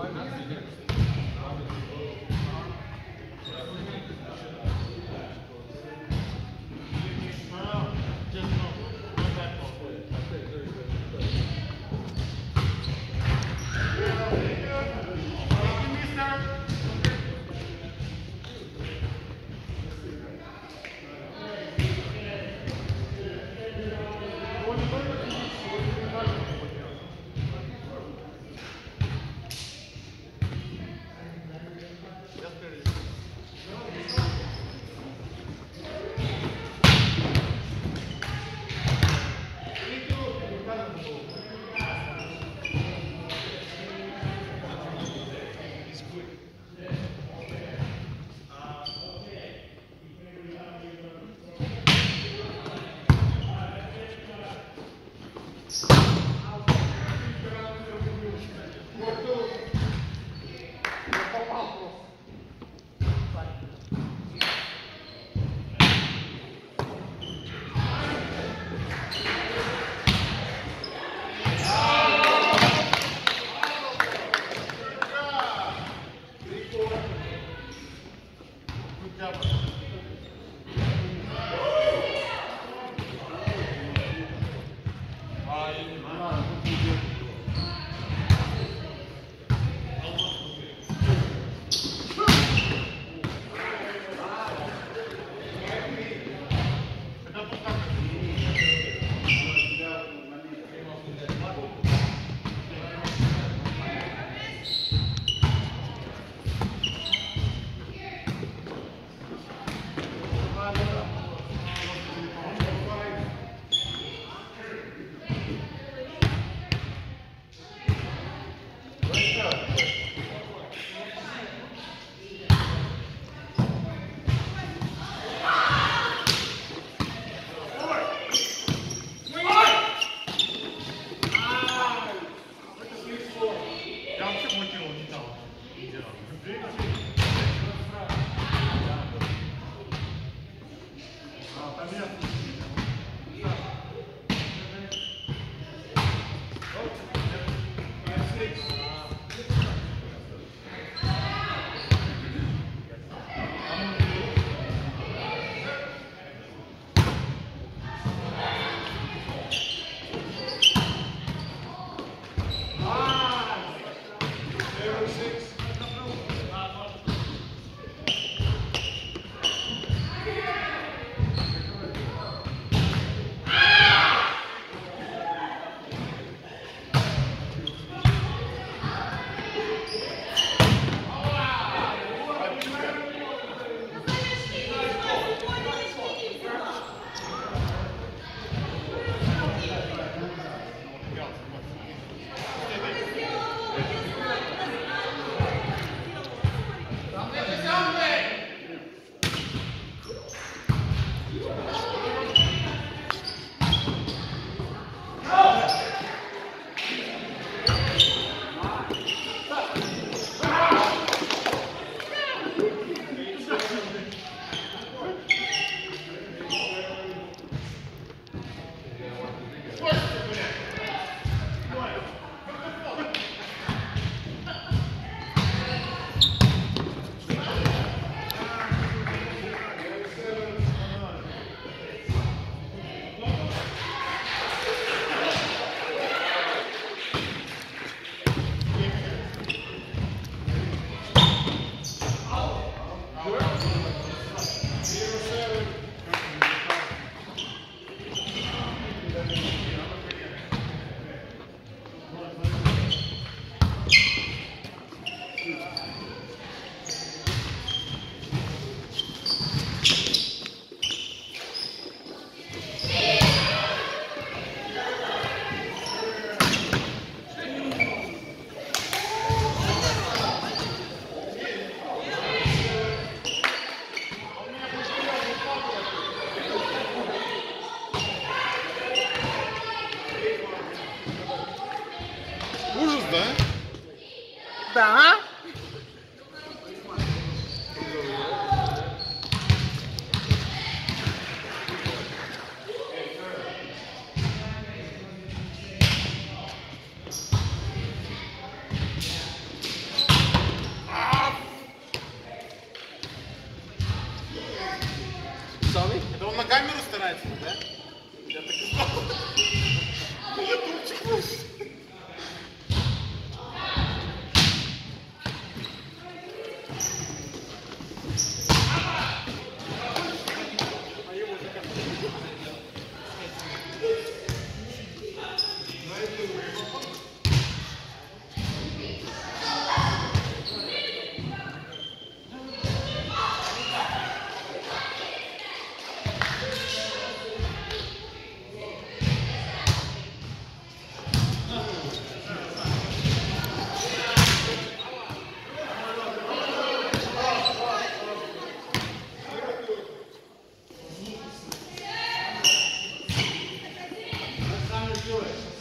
Why would you? Tchau, Sorry? Это он на камеру старается, да? Я так и знал. should.